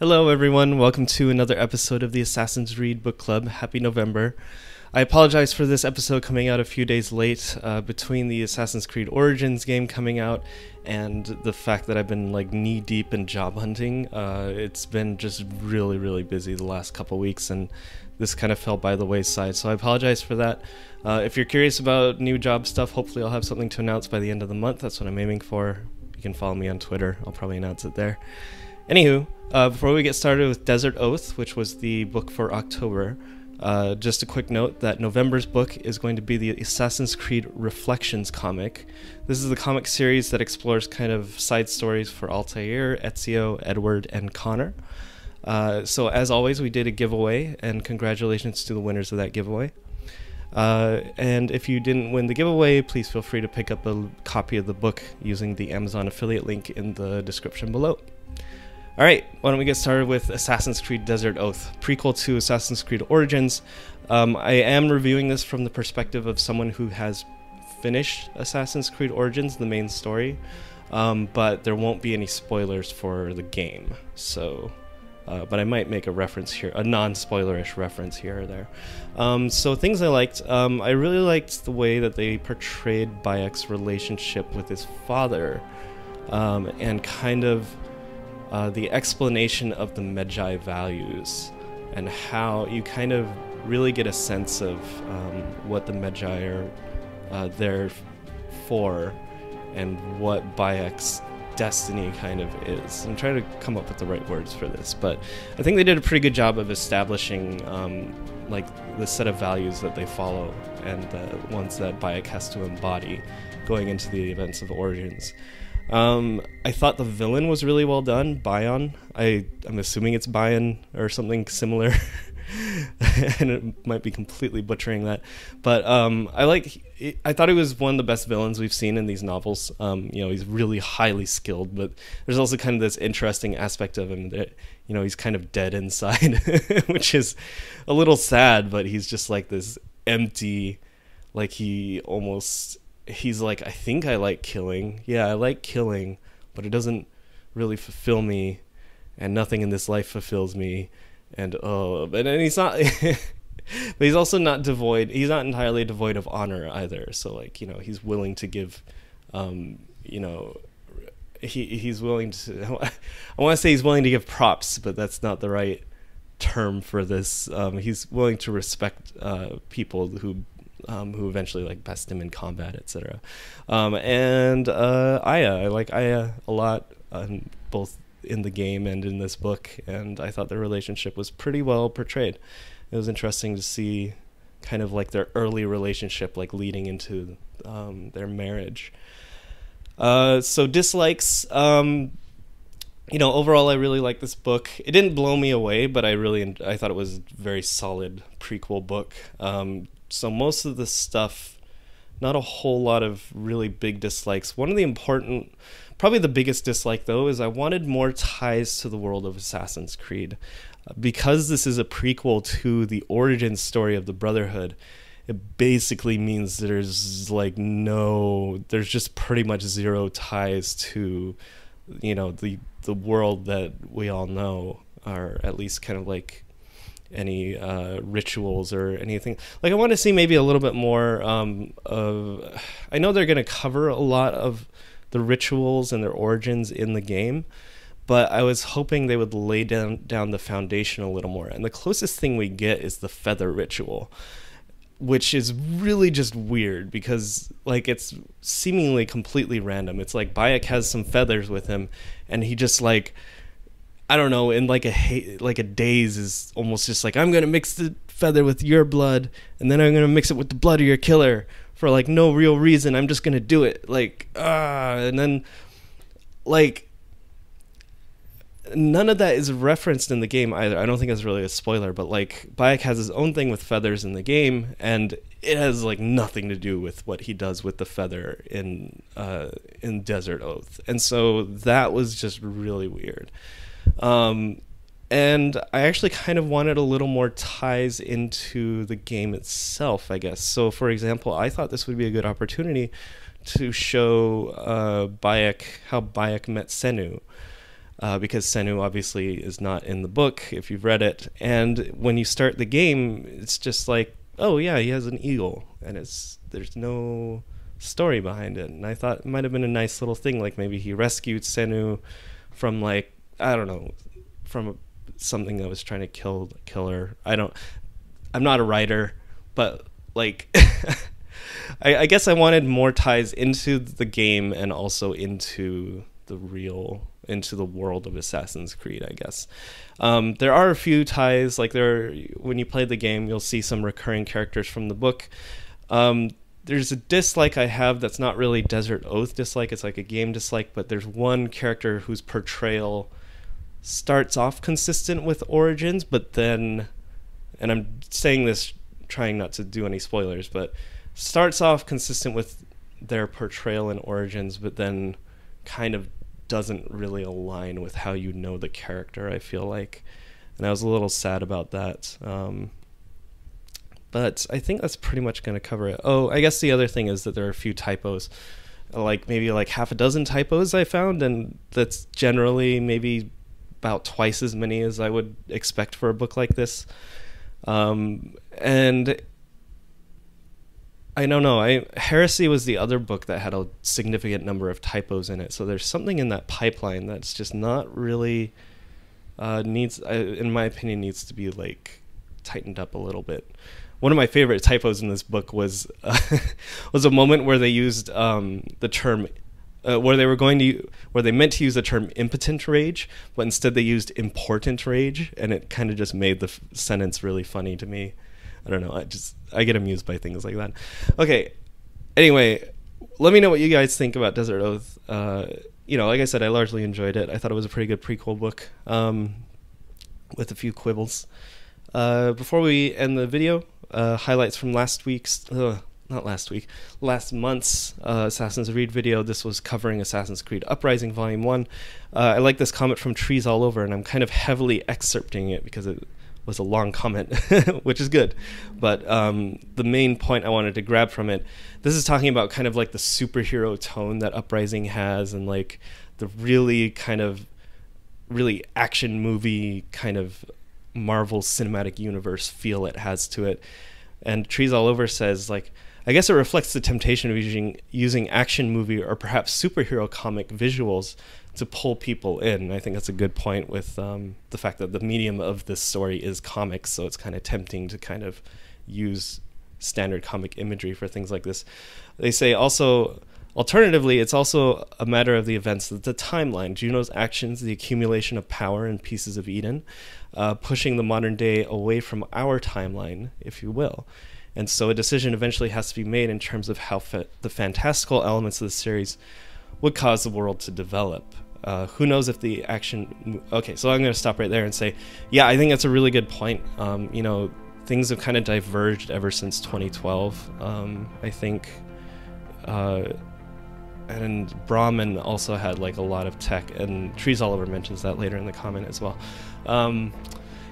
Hello, everyone. Welcome to another episode of the Assassin's Read Book Club. Happy November. I apologize for this episode coming out a few days late uh, between the Assassin's Creed Origins game coming out and the fact that I've been like knee deep in job hunting. Uh, it's been just really, really busy the last couple weeks, and this kind of fell by the wayside. So I apologize for that. Uh, if you're curious about new job stuff, hopefully I'll have something to announce by the end of the month. That's what I'm aiming for. You can follow me on Twitter. I'll probably announce it there. Anywho, uh, before we get started with Desert Oath, which was the book for October, uh, just a quick note that November's book is going to be the Assassin's Creed Reflections comic. This is the comic series that explores kind of side stories for Altair, Ezio, Edward, and Connor. Uh, so, as always, we did a giveaway, and congratulations to the winners of that giveaway. Uh, and if you didn't win the giveaway, please feel free to pick up a copy of the book using the Amazon affiliate link in the description below. All right, why don't we get started with Assassin's Creed Desert Oath, prequel to Assassin's Creed Origins. Um, I am reviewing this from the perspective of someone who has finished Assassin's Creed Origins, the main story, um, but there won't be any spoilers for the game. So, uh, but I might make a reference here, a non-spoilerish reference here or there. Um, so things I liked, um, I really liked the way that they portrayed Bayek's relationship with his father, um, and kind of uh, the explanation of the Medjay values and how you kind of really get a sense of um, what the Medjay are uh, there for and what Bayek's destiny kind of is. I'm trying to come up with the right words for this, but I think they did a pretty good job of establishing um, like the set of values that they follow and the ones that Bayek has to embody going into the events of Origins. Um, I thought the villain was really well done, Bion. I I'm assuming it's Bion or something similar, and it might be completely butchering that. But um, I like. I thought he was one of the best villains we've seen in these novels. Um, you know, he's really highly skilled, but there's also kind of this interesting aspect of him that you know he's kind of dead inside, which is a little sad. But he's just like this empty, like he almost he's like, I think I like killing. Yeah, I like killing, but it doesn't really fulfill me, and nothing in this life fulfills me. And oh, but and he's not. but he's also not devoid. He's not entirely devoid of honor either. So like you know, he's willing to give, um, you know, he he's willing to. I want to say he's willing to give props, but that's not the right term for this. Um, he's willing to respect uh, people who um, who eventually like best him in combat, etc. Um, and uh, Aya, I like Aya a lot, um, both in the game and in this book, and I thought their relationship was pretty well portrayed. It was interesting to see kind of like their early relationship, like leading into um, their marriage. Uh, so dislikes. Um, you know, overall, I really like this book. It didn't blow me away, but I really, I thought it was a very solid prequel book. Um, so most of the stuff not a whole lot of really big dislikes. One of the important, probably the biggest dislike though, is I wanted more ties to the world of Assassin's Creed. Uh, because this is a prequel to the origin story of the Brotherhood, it basically means there's like no, there's just pretty much zero ties to, you know, the the world that we all know, or at least kind of like any uh, rituals or anything. Like I want to see maybe a little bit more um, of. I know they're going to cover a lot of the rituals and their origins in the game, but I was hoping they would lay down down the foundation a little more. And the closest thing we get is the feather ritual. Which is really just weird because, like, it's seemingly completely random. It's like Bayek has some feathers with him, and he just like I don't know, in like a like a daze is almost just like I'm gonna mix the feather with your blood, and then I'm gonna mix it with the blood of your killer for like no real reason. I'm just gonna do it, like ah, and then like none of that is referenced in the game either. I don't think it's really a spoiler, but like Bayek has his own thing with feathers in the game, and it has like nothing to do with what he does with the feather in uh, in Desert Oath, and so that was just really weird. Um, and I actually kind of wanted a little more ties into the game itself, I guess. So, for example, I thought this would be a good opportunity to show uh, Bayek how Bayek met Senu. uh, because Senu obviously is not in the book if you've read it. And when you start the game, it's just like, oh yeah, he has an eagle, and it's there's no story behind it. And I thought it might have been a nice little thing, like maybe he rescued Senu from like I don't know, from something that was trying to kill kill her. I don't. I'm not a writer, but like. I, I guess I wanted more ties into the game and also into the real into the world of Assassin's Creed, I guess. Um, there are a few ties, like there. When you play the game, you'll see some recurring characters from the book. Um, there's a dislike I have that's not really Desert Oath dislike. It's like a game dislike, but there's one character whose portrayal starts off consistent with Origins, but then, and I'm saying this trying not to do any spoilers, but starts off consistent with their portrayal in Origins, but then kind of doesn't really align with how you know the character. I feel like, and I was a little sad about that. Um, but I think that's pretty much going to cover it. Oh, I guess the other thing is that there are a few typos, like maybe like half a dozen typos I found, and that's generally maybe about twice as many as I would expect for a book like this. Um, and I don't know. I Heresy was the other book that had a significant number of typos in it. So there's something in that pipeline that's just not really uh, needs, uh, in my opinion, needs to be like tightened up a little bit. One of my favorite typos in this book was uh, was a moment where they used um, the term uh, where they were going to where they meant to use the term impotent rage, but instead they used important rage, and it kind of just made the f- sentence really funny to me. I don't know. I just I get amused by things like that. Okay. Anyway, let me know what you guys think about Desert Oath. Uh, you know, like I said, I largely enjoyed it. I thought it was a pretty good prequel book, um, with a few quibbles. Uh, before we end the video, uh, highlights from last week's, not last week, last month's uh, Assassin's Creed video. This was covering Assassin's Creed Uprising Volume 1. Uh, I like this comment from Trees All Over, and I'm kind of heavily excerpting it because it was a long comment, which is good. But um, the main point I wanted to grab from it, this is talking about kind of like the superhero tone that Uprising has, and like the really kind of really action movie kind of Marvel Cinematic Universe feel it has to it. And Trees All Over says like. I guess it reflects the temptation of using using action movie or perhaps superhero comic visuals to pull people in. I think that's a good point with um, the fact that the medium of this story is comics, so it's kind of tempting to kind of use standard comic imagery for things like this. They say also, alternatively, it's also a matter of the events, the timeline, Juno's actions, the accumulation of power and pieces of Eden, uh, pushing the modern day away from our timeline, if you will. And so a decision eventually has to be made in terms of how fa the fantastical elements of the series would cause the world to develop. Uh, who knows if the action. Okay, so I'm going to stop right there and say, yeah, I think that's a really good point. Um, you know, things have kind of diverged ever since 2012. Um, I think. Uh, and Brahman also had like a lot of tech, and Trees All Over mentions that later in the comment as well. Um,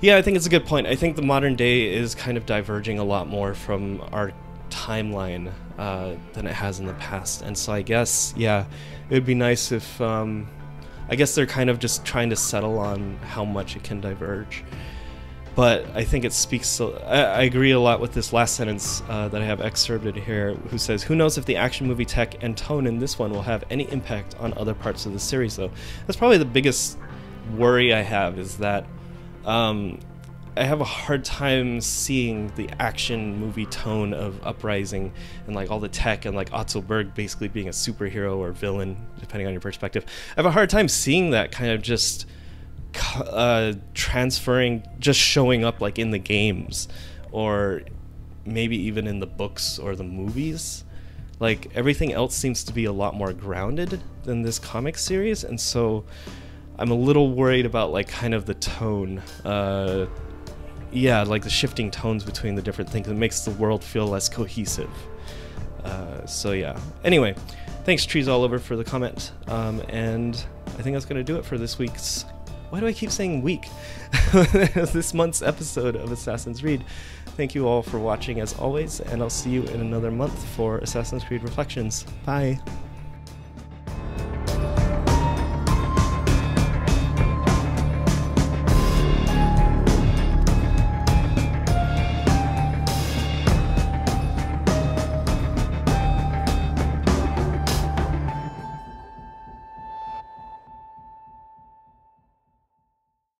yeah, I think it's a good point. I think the modern day is kind of diverging a lot more from our timeline uh, than it has in the past. And so I guess, yeah, it would be nice if. Um, I guess they're kind of just trying to settle on how much it can diverge. But I think it speaks. I, I agree a lot with this last sentence uh, that I have excerpted here, who says, "Who knows if the action movie tech and tone in this one will have any impact on other parts of the series?" Though that's probably the biggest worry I have is that um, I have a hard time seeing the action movie tone of Uprising and like all the tech and like Otto Berg basically being a superhero or villain, depending on your perspective. I have a hard time seeing that kind of just uh, transferring, just showing up like in the games or maybe even in the books or the movies. Like everything else seems to be a lot more grounded than this comic series, and so I'm a little worried about like kind of the tone. Uh, yeah, like the shifting tones between the different things. It makes the world feel less cohesive. Uh, so yeah. Anyway, thanks Trees All Over for the comment. Um, and I think that's going to do it for this week's. Why do I keep saying week? this month's episode of Assassin's Creed. Thank you all for watching as always, and I'll see you in another month for Assassin's Creed Reflections. Bye.